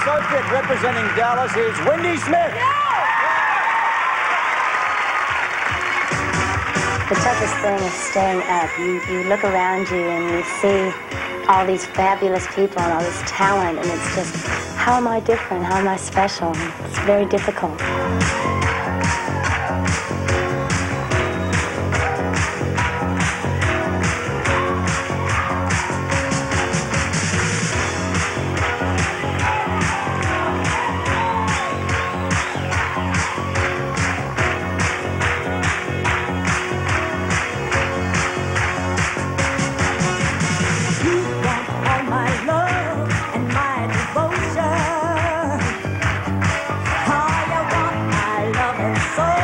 associate representing Dallas is Wendy Smith. The toughest thing is staying up. You, you look around you and you see all these fabulous people and all this talent, and it's just, how am I different? How am I special? It's very difficult. Oh.